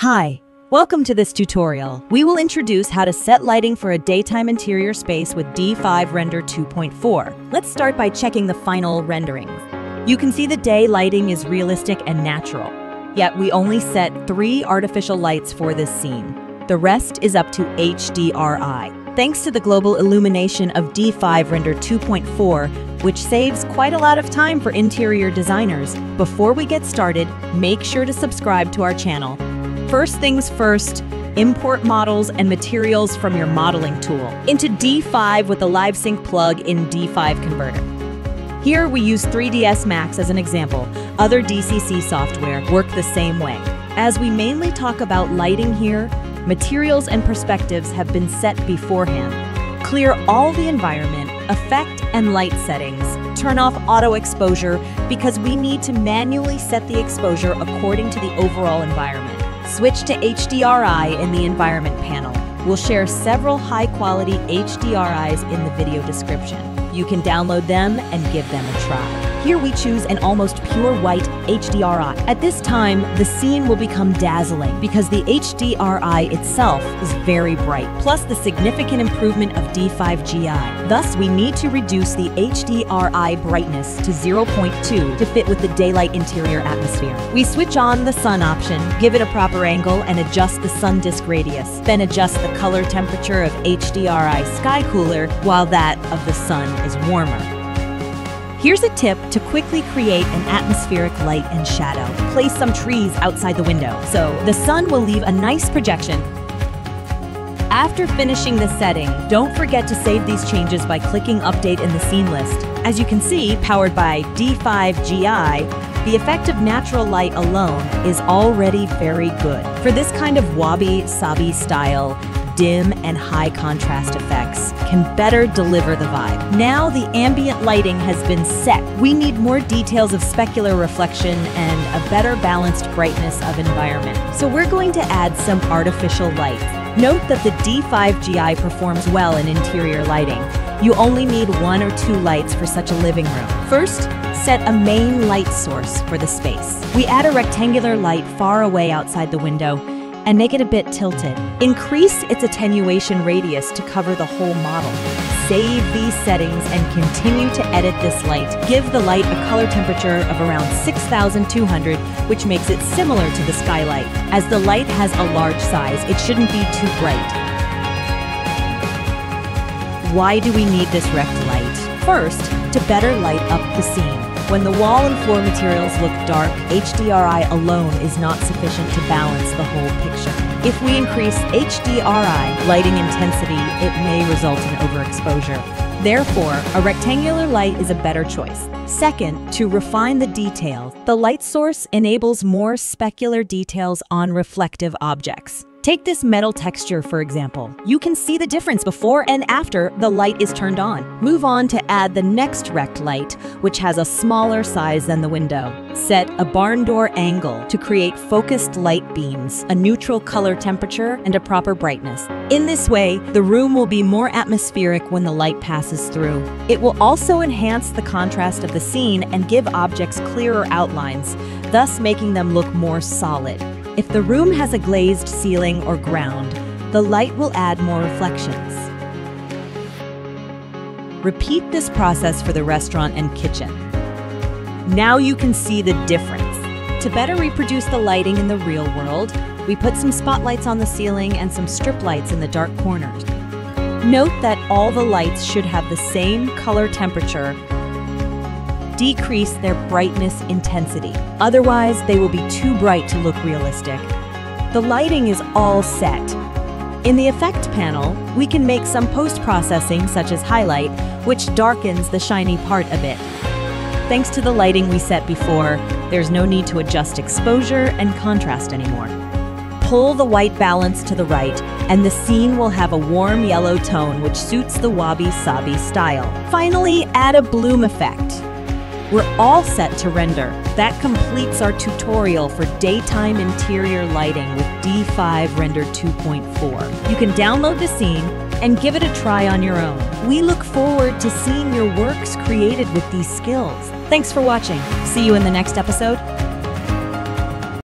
Hi, welcome to this tutorial. We will introduce how to set lighting for a daytime interior space with D5 Render 2.4. Let's start by checking the final renderings. You can see the day lighting is realistic and natural, yet we only set three artificial lights for this scene. The rest is up to HDRI. Thanks to the global illumination of D5 Render 2.4, which saves quite a lot of time for interior designers. Before we get started, make sure to subscribe to our channel First things first, import models and materials from your modeling tool into D5 with the LiveSync plug in D5 Converter. Here we use 3ds Max as an example. Other DCC software work the same way. As we mainly talk about lighting here, materials and perspectives have been set beforehand. Clear all the environment, effect and light settings. Turn off auto exposure because we need to manually set the exposure according to the overall environment. Switch to HDRI in the Environment panel. We'll share several high-quality HDRIs in the video description. You can download them and give them a try. Here we choose an almost pure white HDRI. At this time, the scene will become dazzling because the HDRI itself is very bright, plus the significant improvement of D5GI. Thus, we need to reduce the HDRI brightness to 0.2 to fit with the daylight interior atmosphere. We switch on the sun option, give it a proper angle, and adjust the sun disk radius. Then adjust the color temperature of HDRI Sky Cooler while that of the sun is warmer. Here's a tip to quickly create an atmospheric light and shadow. Place some trees outside the window, so the sun will leave a nice projection. After finishing the setting, don't forget to save these changes by clicking Update in the Scene list. As you can see, powered by D5GI, the effect of natural light alone is already very good. For this kind of wabi-sabi style, dim and high contrast effects can better deliver the vibe. Now the ambient lighting has been set. We need more details of specular reflection and a better balanced brightness of environment. So we're going to add some artificial light. Note that the D5GI performs well in interior lighting. You only need one or two lights for such a living room. First, set a main light source for the space. We add a rectangular light far away outside the window and make it a bit tilted. Increase its attenuation radius to cover the whole model. Save these settings and continue to edit this light. Give the light a color temperature of around 6200, which makes it similar to the skylight. As the light has a large size, it shouldn't be too bright. Why do we need this rect light? First, to better light up the scene. When the wall and floor materials look dark, HDRI alone is not sufficient to balance the whole picture. If we increase HDRI, lighting intensity, it may result in overexposure. Therefore, a rectangular light is a better choice. Second, to refine the details, the light source enables more specular details on reflective objects. Take this metal texture, for example. You can see the difference before and after the light is turned on. Move on to add the next rect light, which has a smaller size than the window. Set a barn door angle to create focused light beams, a neutral color temperature, and a proper brightness. In this way, the room will be more atmospheric when the light passes through. It will also enhance the contrast of the scene and give objects clearer outlines, thus making them look more solid. If the room has a glazed ceiling or ground, the light will add more reflections. Repeat this process for the restaurant and kitchen. Now you can see the difference. To better reproduce the lighting in the real world, we put some spotlights on the ceiling and some strip lights in the dark corners. Note that all the lights should have the same color temperature decrease their brightness intensity. Otherwise, they will be too bright to look realistic. The lighting is all set. In the Effect panel, we can make some post-processing such as highlight, which darkens the shiny part a bit. Thanks to the lighting we set before, there's no need to adjust exposure and contrast anymore. Pull the white balance to the right, and the scene will have a warm yellow tone which suits the wabi-sabi style. Finally, add a bloom effect. We're all set to render. That completes our tutorial for daytime interior lighting with D5 Render 2.4. You can download the scene and give it a try on your own. We look forward to seeing your works created with these skills. Thanks for watching. See you in the next episode.